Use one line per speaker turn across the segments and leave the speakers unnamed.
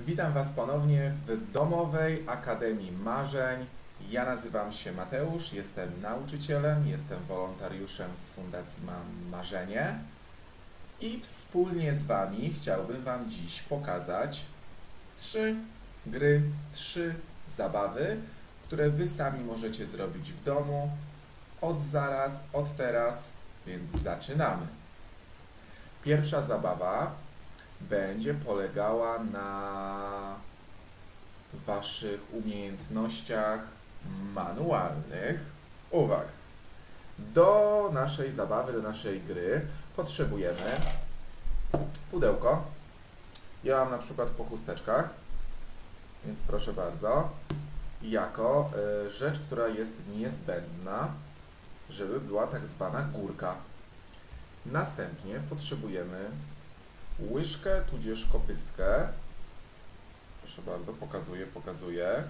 Witam Was ponownie w Domowej Akademii Marzeń. Ja nazywam się Mateusz, jestem nauczycielem, jestem wolontariuszem w Fundacji Mam Marzenie i wspólnie z Wami chciałbym Wam dziś pokazać trzy gry, trzy zabawy, które Wy sami możecie zrobić w domu od zaraz, od teraz, więc zaczynamy. Pierwsza zabawa będzie polegała na Waszych umiejętnościach manualnych. Uwaga! Do naszej zabawy, do naszej gry potrzebujemy pudełko. Ja mam na przykład po chusteczkach, więc proszę bardzo. Jako y, rzecz, która jest niezbędna, żeby była tak zwana górka. Następnie potrzebujemy łyżkę tudzież kopystkę. Proszę bardzo, pokazuję, pokazuję.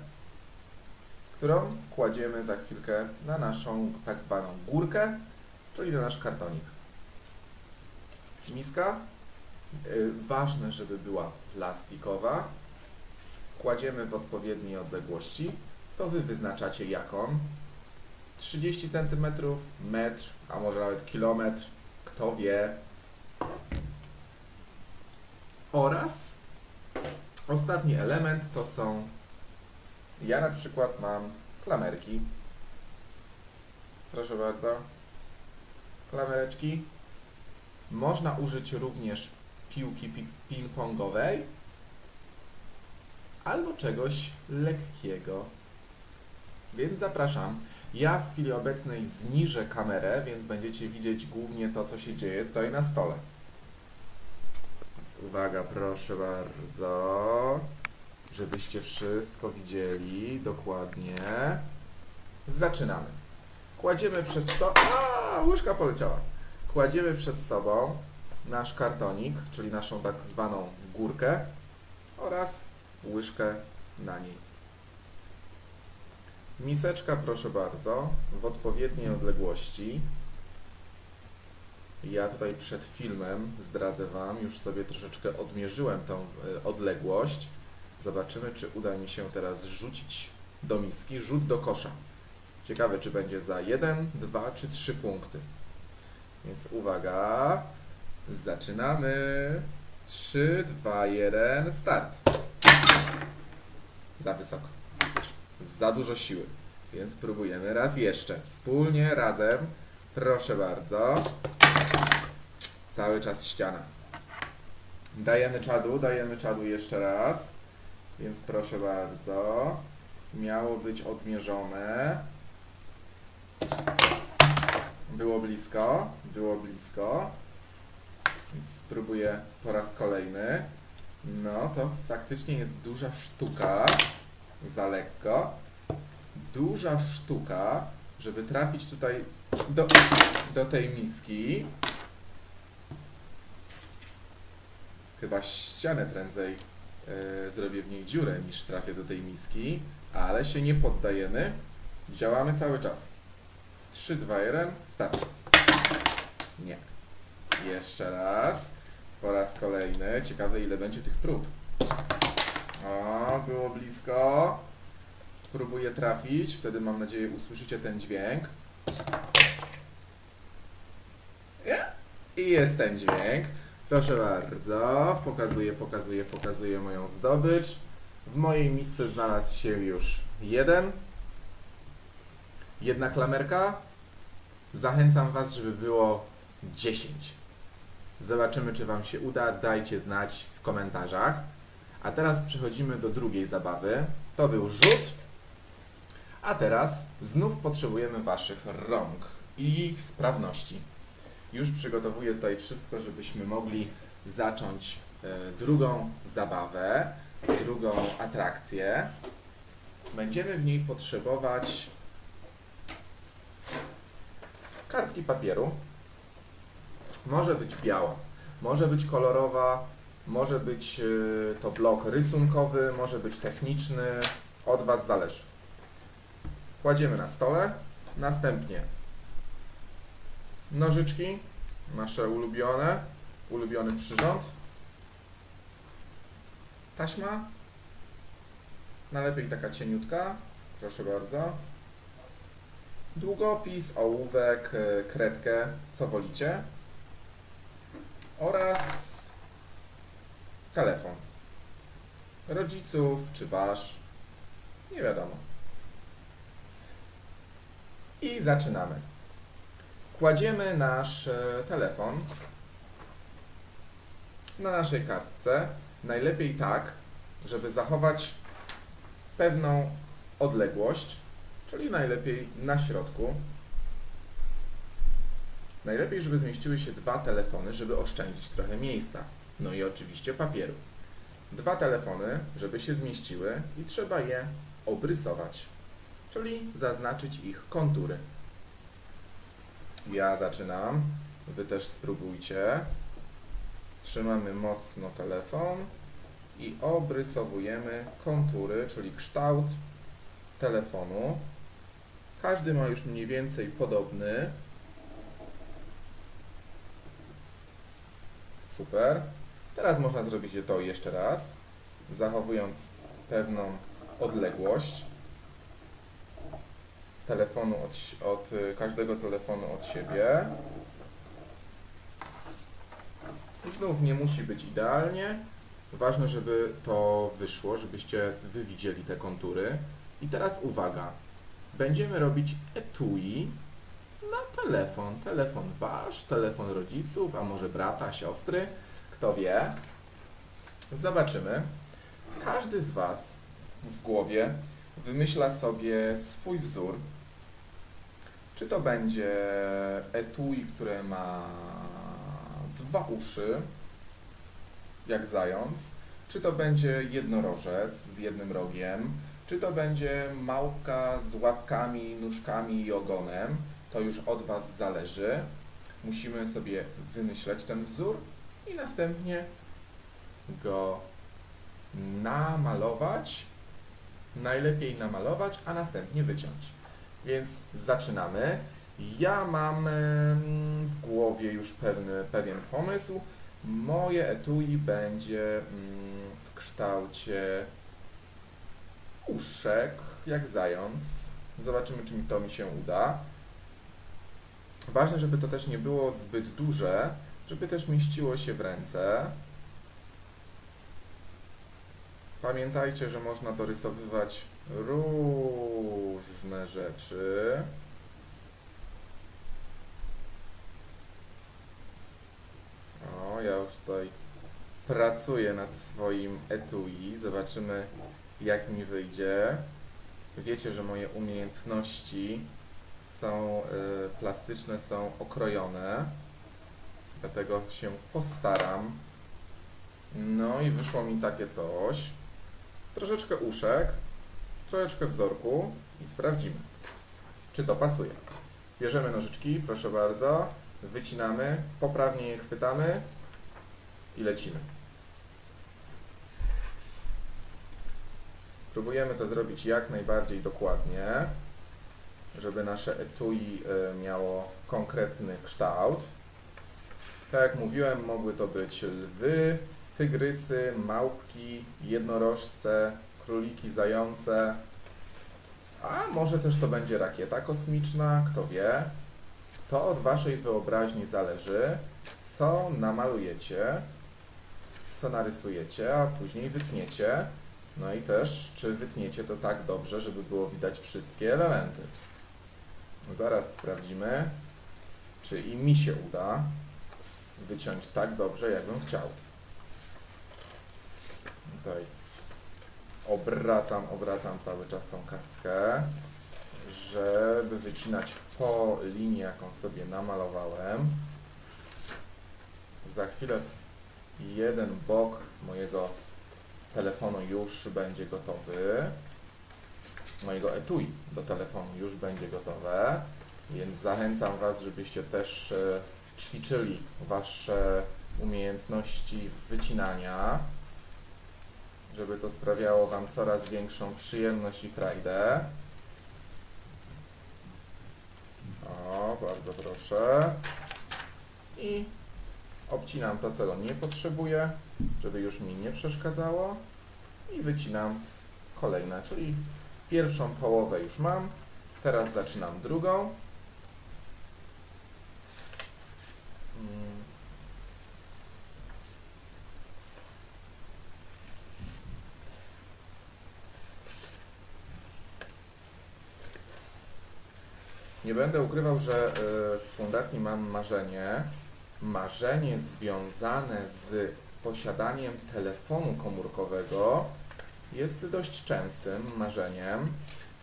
Którą kładziemy za chwilkę na naszą tak zwaną górkę, czyli na nasz kartonik. Miska. Yy, ważne, żeby była plastikowa. Kładziemy w odpowiedniej odległości. To Wy wyznaczacie jaką. 30 cm, metr, a może nawet kilometr. Kto wie, oraz ostatni element to są, ja na przykład mam klamerki. Proszę bardzo. Klamereczki. Można użyć również piłki pi- ping-pongowej albo czegoś lekkiego. Więc zapraszam. Ja w chwili obecnej zniżę kamerę, więc będziecie widzieć głównie to, co się dzieje tutaj na stole. Uwaga, proszę bardzo, żebyście wszystko widzieli dokładnie. Zaczynamy. Kładziemy przed sobą. A, łyżka poleciała. Kładziemy przed sobą nasz kartonik, czyli naszą tak zwaną górkę oraz łyżkę na niej. Miseczka, proszę bardzo, w odpowiedniej odległości. Ja tutaj przed filmem zdradzę Wam, już sobie troszeczkę odmierzyłem tą y, odległość. Zobaczymy, czy uda mi się teraz rzucić do miski. Rzut do kosza. Ciekawe, czy będzie za 1, 2 czy 3 punkty. Więc uwaga. Zaczynamy. 3, 2, 1, start. Za wysoko. Za dużo siły. Więc próbujemy raz jeszcze. Wspólnie, razem. Proszę bardzo. Cały czas ściana. Dajemy czadu, dajemy czadu jeszcze raz. Więc proszę bardzo. Miało być odmierzone. Było blisko, było blisko. Spróbuję po raz kolejny. No to faktycznie jest duża sztuka. Za lekko. Duża sztuka, żeby trafić tutaj do, do tej miski. Chyba ścianę prędzej e, zrobię w niej dziurę niż trafię do tej miski, ale się nie poddajemy. Działamy cały czas. 3, 2, 1, start. Nie. Jeszcze raz. Po raz kolejny. Ciekawe ile będzie tych prób. O, było blisko. Próbuję trafić, wtedy mam nadzieję usłyszycie ten dźwięk. I jest ten dźwięk. Proszę bardzo, pokazuję, pokazuję, pokazuję moją zdobycz. W mojej misce znalazł się już jeden. Jedna klamerka. Zachęcam Was, żeby było 10. Zobaczymy, czy Wam się uda. Dajcie znać w komentarzach. A teraz przechodzimy do drugiej zabawy. To był rzut. A teraz znów potrzebujemy Waszych rąk i ich sprawności. Już przygotowuję tutaj wszystko, żebyśmy mogli zacząć e, drugą zabawę, drugą atrakcję. Będziemy w niej potrzebować kartki papieru. Może być biała, może być kolorowa, może być e, to blok rysunkowy, może być techniczny. Od Was zależy. Kładziemy na stole. Następnie nożyczki, nasze ulubione, ulubiony przyrząd. Taśma Najlepiej taka cieniutka. Proszę bardzo. Długopis, ołówek, e, kredkę, co wolicie. Oraz telefon. Rodziców czy wasz. Nie wiadomo. I zaczynamy. Kładziemy nasz e, telefon na naszej kartce. Najlepiej tak, żeby zachować pewną odległość, czyli najlepiej na środku. Najlepiej, żeby zmieściły się dwa telefony, żeby oszczędzić trochę miejsca. No i oczywiście papieru. Dwa telefony, żeby się zmieściły i trzeba je obrysować, czyli zaznaczyć ich kontury. Ja zaczynam, Wy też spróbujcie. Trzymamy mocno telefon i obrysowujemy kontury, czyli kształt telefonu. Każdy ma już mniej więcej podobny. Super. Teraz można zrobić to jeszcze raz, zachowując pewną odległość telefonu od, od każdego telefonu od siebie. I znów nie musi być idealnie. Ważne, żeby to wyszło, żebyście wy widzieli te kontury. I teraz uwaga. Będziemy robić etui na telefon. Telefon wasz, telefon rodziców, a może brata, siostry. Kto wie? Zobaczymy. Każdy z Was w głowie wymyśla sobie swój wzór. Czy to będzie etui, które ma dwa uszy, jak zając, czy to będzie jednorożec z jednym rogiem, czy to będzie małpka z łapkami, nóżkami i ogonem, to już od Was zależy. Musimy sobie wymyśleć ten wzór i następnie go namalować. Najlepiej namalować, a następnie wyciąć. Więc zaczynamy. Ja mam w głowie już pewny, pewien pomysł. Moje etui będzie mm, w kształcie uszek, jak zając. Zobaczymy, czy mi to mi się uda. Ważne, żeby to też nie było zbyt duże, żeby też mieściło się w ręce. Pamiętajcie, że można dorysowywać różne rzeczy. O, ja już tutaj pracuję nad swoim etui. Zobaczymy, jak mi wyjdzie. Wiecie, że moje umiejętności są y, plastyczne, są okrojone. Dlatego się postaram. No i wyszło mi takie coś. Troszeczkę uszek, troszeczkę wzorku i sprawdzimy, czy to pasuje. Bierzemy nożyczki, proszę bardzo, wycinamy, poprawnie je chwytamy i lecimy. Próbujemy to zrobić jak najbardziej dokładnie, żeby nasze etui y, miało konkretny kształt. Tak jak mówiłem, mogły to być lwy, tygrysy, małpki, jednorożce, króliki, zające. A może też to będzie rakieta kosmiczna, kto wie. To od Waszej wyobraźni zależy, co namalujecie, co narysujecie, a później wytniecie. No i też, czy wytniecie to tak dobrze, żeby było widać wszystkie elementy. Zaraz sprawdzimy, czy i mi się uda wyciąć tak dobrze, jakbym chciał. Tutaj obracam, obracam cały czas tą kartkę, żeby wycinać po linii, jaką sobie namalowałem. Za chwilę jeden bok mojego telefonu już będzie gotowy. Mojego etui do telefonu już będzie gotowe, więc zachęcam Was, żebyście też e, ćwiczyli Wasze umiejętności wycinania, żeby to sprawiało Wam coraz większą przyjemność i frajdę. O, bardzo proszę. I obcinam to, czego nie potrzebuję, żeby już mi nie przeszkadzało. I wycinam kolejne, czyli pierwszą połowę już mam, teraz zaczynam drugą. Mm. Nie będę ukrywał, że y, w fundacji mam marzenie. Marzenie związane z posiadaniem telefonu komórkowego jest dość częstym marzeniem.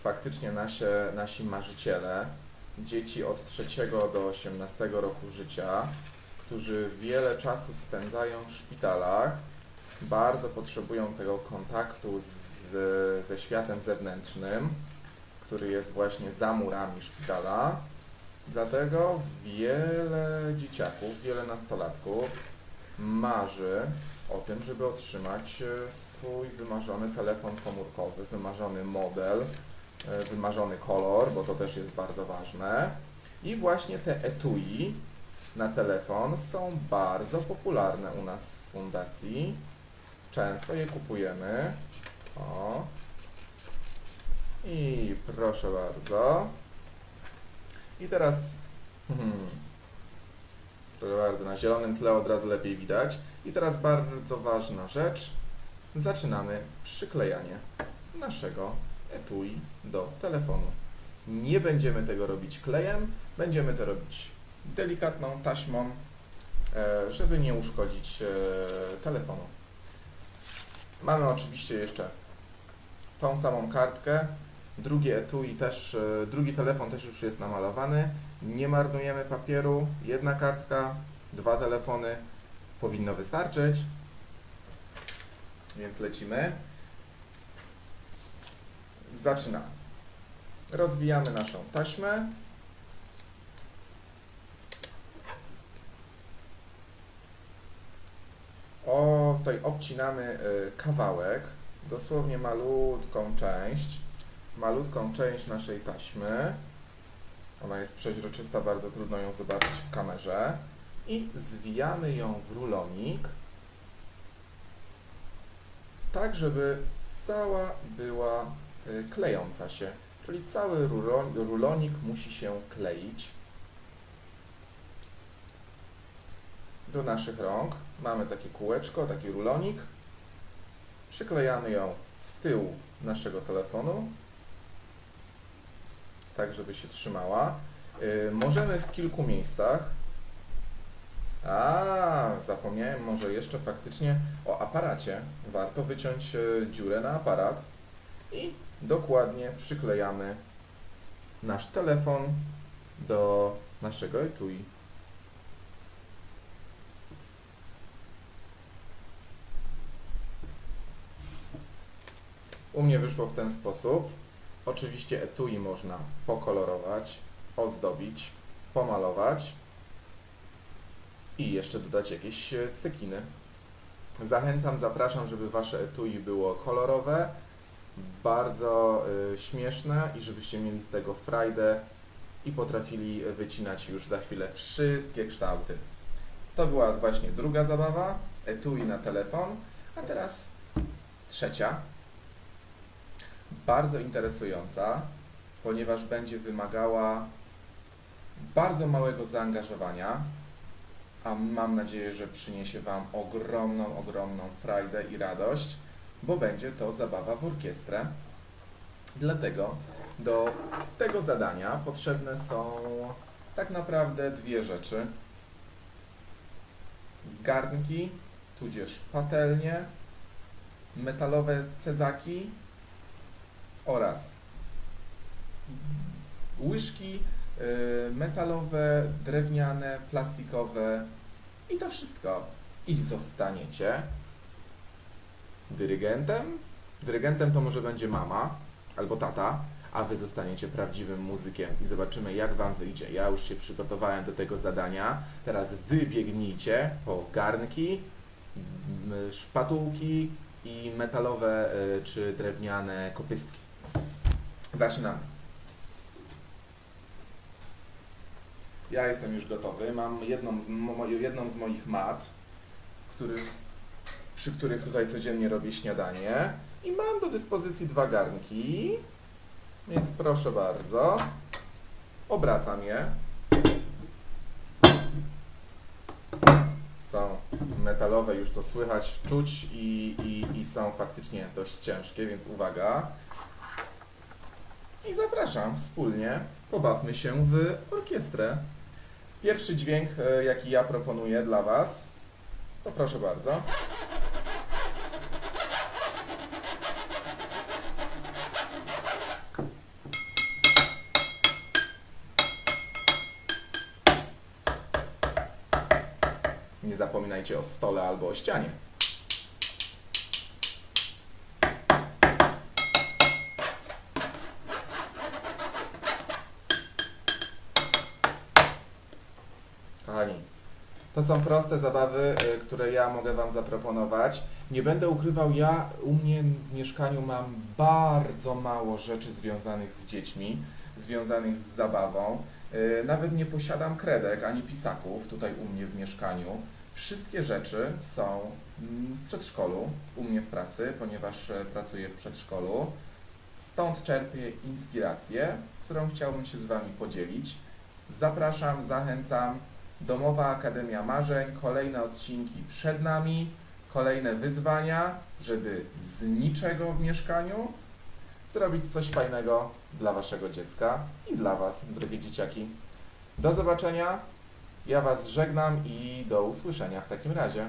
Faktycznie nasze, nasi marzyciele, dzieci od 3 do 18 roku życia, którzy wiele czasu spędzają w szpitalach, bardzo potrzebują tego kontaktu z, ze światem zewnętrznym, który jest właśnie za murami szpitala. Dlatego wiele dzieciaków, wiele nastolatków marzy o tym, żeby otrzymać e, swój wymarzony telefon komórkowy, wymarzony model, e, wymarzony kolor, bo to też jest bardzo ważne. I właśnie te etui na telefon są bardzo popularne u nas w fundacji. Często je kupujemy. O. I proszę bardzo. I teraz, hmm, proszę bardzo, na zielonym tle od razu lepiej widać. I teraz bardzo ważna rzecz. Zaczynamy przyklejanie naszego etui do telefonu. Nie będziemy tego robić klejem, będziemy to robić delikatną taśmą, e, żeby nie uszkodzić e, telefonu. Mamy oczywiście jeszcze tą samą kartkę, Drugie etui też, e, drugi telefon też już jest namalowany. Nie marnujemy papieru. Jedna kartka, dwa telefony powinno wystarczyć. Więc lecimy. Zaczynamy. Rozwijamy naszą taśmę. O, tutaj obcinamy e, kawałek, dosłownie malutką część malutką część naszej taśmy. Ona jest przeźroczysta, bardzo trudno ją zobaczyć w kamerze. I zwijamy ją w rulonik, tak żeby cała była y, klejąca się. Czyli cały rulonik musi się kleić do naszych rąk. Mamy takie kółeczko, taki rulonik. Przyklejamy ją z tyłu naszego telefonu tak żeby się trzymała. Yy, możemy w kilku miejscach. A, zapomniałem może jeszcze faktycznie o aparacie. Warto wyciąć yy, dziurę na aparat i dokładnie przyklejamy nasz telefon do naszego etui. U mnie wyszło w ten sposób. Oczywiście etui można pokolorować, ozdobić, pomalować i jeszcze dodać jakieś e, cekiny. Zachęcam, zapraszam, żeby Wasze etui było kolorowe, bardzo y, śmieszne i żebyście mieli z tego frajdę i potrafili wycinać już za chwilę wszystkie kształty. To była właśnie druga zabawa, etui na telefon, a teraz trzecia, bardzo interesująca, ponieważ będzie wymagała bardzo małego zaangażowania, a mam nadzieję, że przyniesie Wam ogromną, ogromną frajdę i radość, bo będzie to zabawa w orkiestrę. Dlatego do tego zadania potrzebne są tak naprawdę dwie rzeczy. Garnki, tudzież patelnie, metalowe cedzaki oraz łyżki y, metalowe, drewniane, plastikowe i to wszystko. I zostaniecie dyrygentem. Dyrygentem to może będzie mama albo tata, a wy zostaniecie prawdziwym muzykiem i zobaczymy jak wam wyjdzie. Ja już się przygotowałem do tego zadania. Teraz wy biegnijcie po garnki, szpatułki i metalowe y, czy drewniane kopystki. Zaczynamy. Ja jestem już gotowy. Mam jedną z, mo jedną z moich mat, który przy których tutaj codziennie robię śniadanie. I mam do dyspozycji dwa garnki, więc proszę bardzo. Obracam je. Są metalowe, już to słychać, czuć i, i, i są faktycznie dość ciężkie, więc uwaga. I zapraszam wspólnie, pobawmy się w orkiestrę. Pierwszy dźwięk, e, jaki ja proponuję dla Was, to proszę bardzo. Nie zapominajcie o stole albo o ścianie. Kochani, to są proste zabawy, y, które ja mogę Wam zaproponować. Nie będę ukrywał, ja u mnie w mieszkaniu mam bardzo mało rzeczy związanych z dziećmi, związanych z zabawą. Y, Nawet nie posiadam kredek ani pisaków tutaj u mnie w mieszkaniu. Wszystkie rzeczy są mm, w przedszkolu, u mnie w pracy, ponieważ e, pracuję w przedszkolu. Stąd czerpię inspirację, którą chciałbym się z Wami podzielić. Zapraszam, zachęcam. Domowa Akademia Marzeń, kolejne odcinki przed nami, kolejne wyzwania, żeby z niczego w mieszkaniu zrobić coś fajnego dla Waszego dziecka i dla Was, drogie dzieciaki. Do zobaczenia. Ja Was żegnam i do usłyszenia w takim razie.